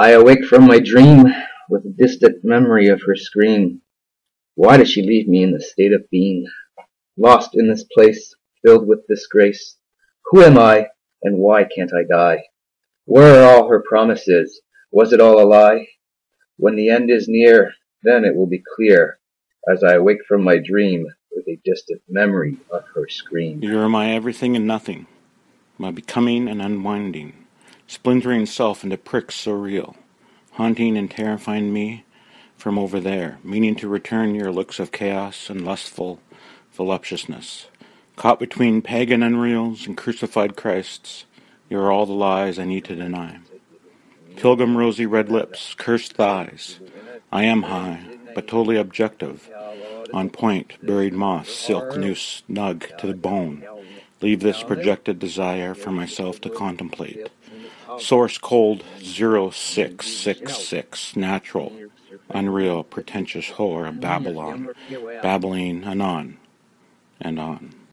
I awake from my dream With a distant memory of her scream. Why does she leave me in this state of being? Lost in this place, filled with disgrace. Who am I, and why can't I die? Where are all her promises? Was it all a lie? When the end is near, then it will be clear, As I awake from my dream With a distant memory of her scream. You are my everything and nothing, my becoming and unwinding, splintering self into pricks so real, haunting and terrifying me from over there, meaning to return your looks of chaos and lustful voluptuousness. Caught between pagan unreals and crucified Christs, you are all the lies I need to deny. Pilgrim rosy red lips, cursed thighs. I am high, but totally objective. On point, buried moss, silk noose, snug to the bone. Leave this projected desire for myself to contemplate. Source cold 0666, natural, unreal, pretentious whore of Babalon, babbling anon and on.